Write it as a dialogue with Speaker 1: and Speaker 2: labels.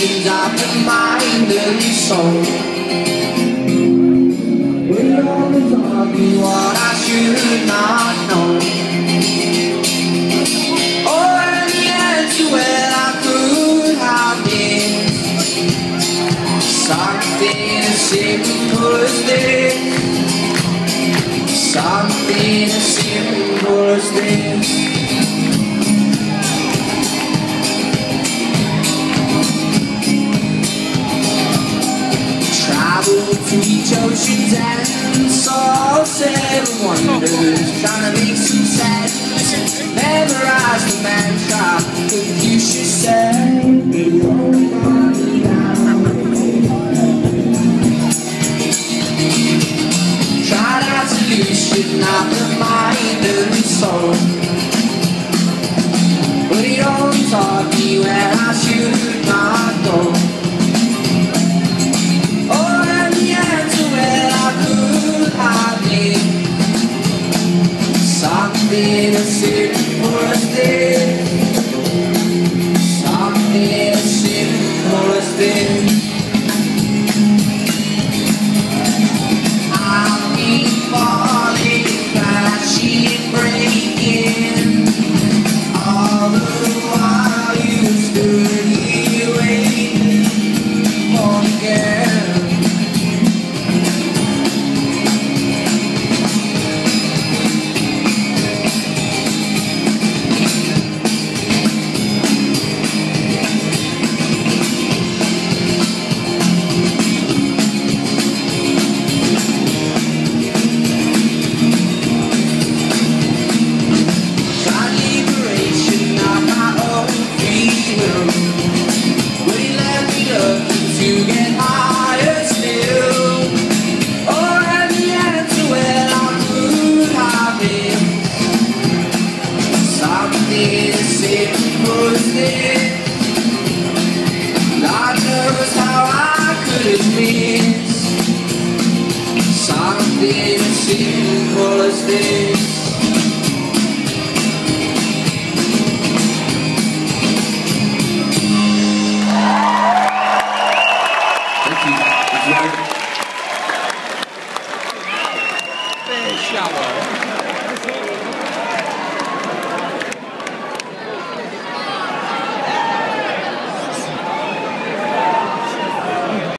Speaker 1: not the mind oh, and soul. We always argue what I should not know. Or any answer well I could have been. Something as simple as this. Something as simple as this. Trying to make Memorize the mantra Confucius said Tried out solution of the mind and soul But me been seen colors days Thank you. Thank you.